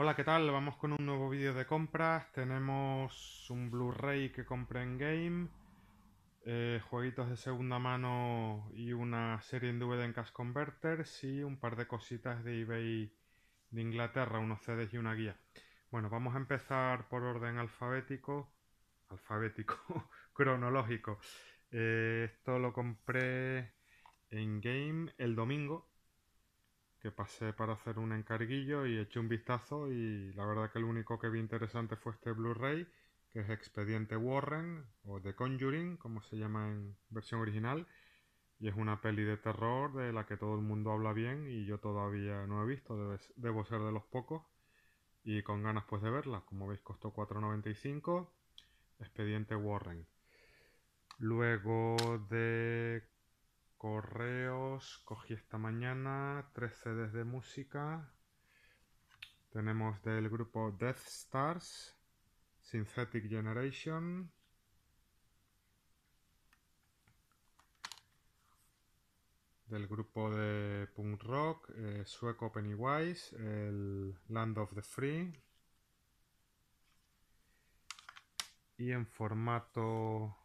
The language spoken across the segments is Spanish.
Hola, ¿qué tal? Vamos con un nuevo vídeo de compras. Tenemos un Blu-ray que compré en Game, eh, jueguitos de segunda mano y una serie en DVD en Cash Converters y un par de cositas de eBay de Inglaterra, unos CDs y una guía. Bueno, vamos a empezar por orden alfabético, alfabético, cronológico. Eh, esto lo compré en Game el domingo que pasé para hacer un encarguillo y eché un vistazo y la verdad que lo único que vi interesante fue este Blu-ray, que es Expediente Warren o The Conjuring, como se llama en versión original, y es una peli de terror de la que todo el mundo habla bien y yo todavía no he visto, debo ser de los pocos y con ganas pues de verla, como veis costó 4.95, Expediente Warren. Luego de Correos, cogí esta mañana tres CDs de música. Tenemos del grupo Death Stars, Synthetic Generation. Del grupo de punk rock, eh, sueco Pennywise, el Land of the Free. Y en formato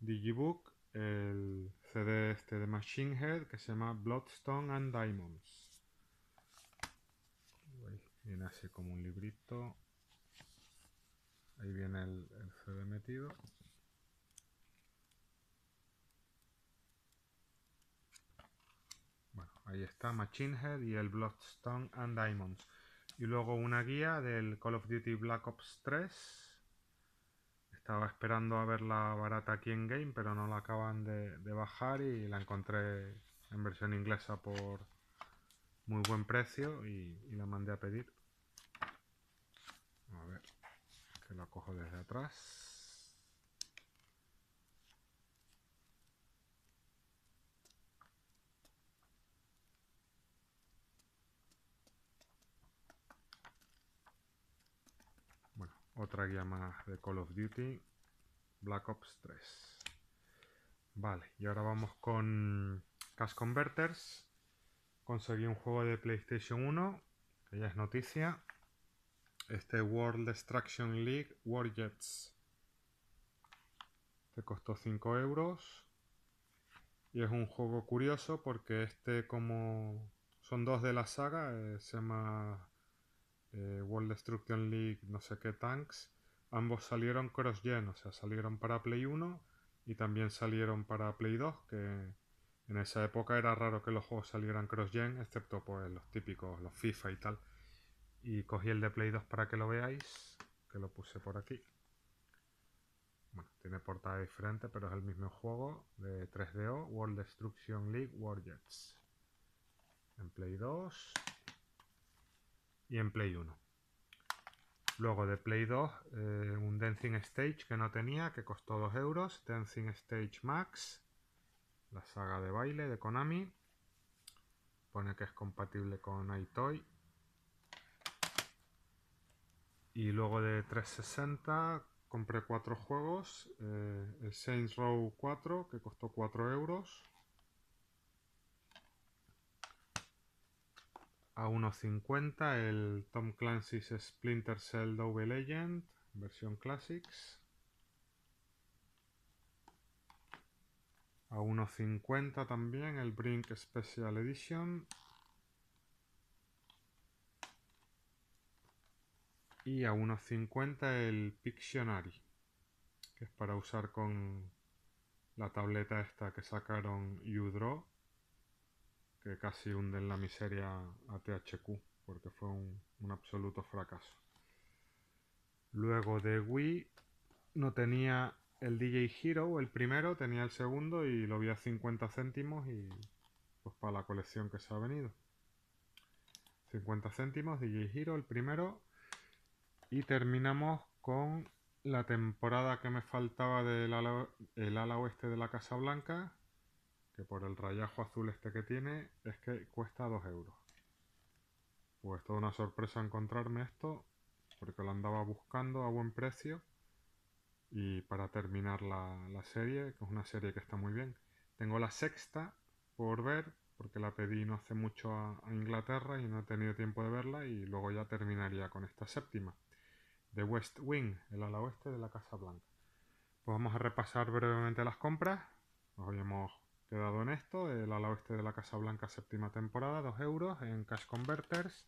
Digibook, el CD este de Machine Head que se llama Bloodstone and Diamonds. Viene así como un librito. Ahí viene el, CD metido. Bueno, ahí está Machine Head y el Bloodstone and Diamonds. Y luego una guía del Call of Duty Black Ops 3 estaba esperando a verla barata aquí en Game, pero no la acaban de, bajar y la encontré en versión inglesa por muy buen precio y, y, la mandé a pedir. A ver, que la cojo desde atrás. Otra guía más de Call of Duty. Black Ops 3. Vale, y ahora vamos con Cash Converters. Conseguí un juego de PlayStation 1, que ya es noticia. Este World Destruction League Warjets. Este costó 5 euros. Y es un juego curioso porque este como son dos de la saga, eh, se llama eh, World Destruction League, no sé qué tanks, ambos salieron cross-gen, o sea, salieron para Play 1 y también salieron para Play 2, que en esa época era raro que los juegos salieran cross-gen, excepto pues los típicos, los FIFA y tal. Y cogí el de Play 2 para que lo veáis, que lo puse por aquí. Bueno, tiene portada diferente, pero es el mismo juego de 3DO, World Destruction League Warjets. En Play 2 y en Play 1. Luego de Play 2, eh, un Dancing Stage que no tenía, que costó 2 euros. Dancing Stage Max, la saga de baile de Konami. Pone que es compatible con iToy. Y luego de 360 compré 4 juegos. Eh, el Saints Row 4, que costó 4 euros. A 1.50 el Tom Clancy's Splinter Cell Double Legend, versión Classics. A 1.50 también el Brink Special Edition. Y a 1.50 el Pictionary, que es para usar con la tableta esta que sacaron UDraw que casi hunden la miseria a THQ, porque fue un, absoluto fracaso. Luego de Wii no tenía el DJ Hero, el primero, tenía el segundo y lo vi a 50 céntimos y pues para la colección que se ha venido. 50 céntimos, DJ Hero, el primero. Y terminamos con la temporada que me faltaba del ala, oeste de la Casa Blanca, que por el rayajo azul este que tiene es que cuesta 2 euros. Pues toda una sorpresa encontrarme esto, porque lo andaba buscando a buen precio. Y para terminar la, serie, que es una serie que está muy bien. Tengo la sexta por ver, porque la pedí no hace mucho a, Inglaterra y no he tenido tiempo de verla y luego ya terminaría con esta séptima. de West Wing, el ala oeste de la Casa Blanca. Pues vamos a repasar brevemente las compras. Nos habíamos quedado en esto, el ala oeste de la Casa Blanca séptima temporada, 2 euros en Cash Converters.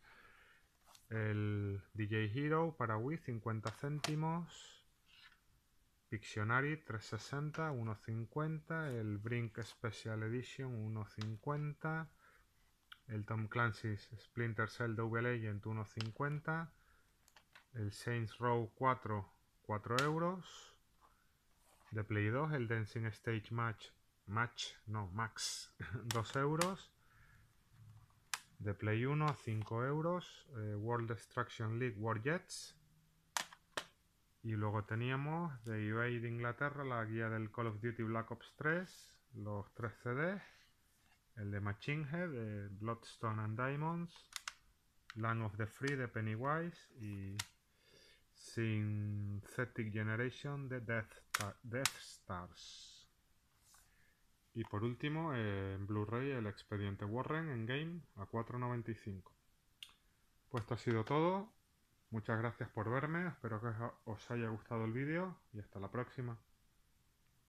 El DJ Hero para Wii, 50 céntimos. Pictionary 360, 1.50, el Brink Special Edition 1.50, el Tom Clancy's Splinter Cell Double Agent 1.50, el Saints Row 4, 4 euros, de Play 2 el Dancing Stage Match, Match, no, Max, 2 euros, de Play 1 5 euros, eh, World Destruction League War Jets, y luego teníamos de UA de Inglaterra la guía del Call of Duty Black Ops 3, los 3 CDs, el de Machine de Bloodstone and Diamonds, Land of the Free de Pennywise. Y Synthetic Generation de Death, Death Stars. Y por último, en Blu-ray, el expediente Warren en Game a 4.95. Pues esto ha sido todo. Muchas gracias por verme, espero que os haya gustado el vídeo y hasta la próxima.